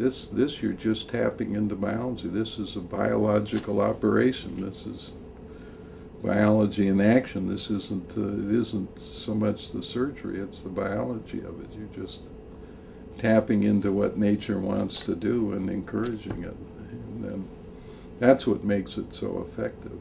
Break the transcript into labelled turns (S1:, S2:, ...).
S1: This, this you're just tapping into biology. This is a biological operation. This is biology in action. This isn't, uh, it isn't so much the surgery, it's the biology of it. You're just tapping into what nature wants to do and encouraging it. And then that's what makes it so effective.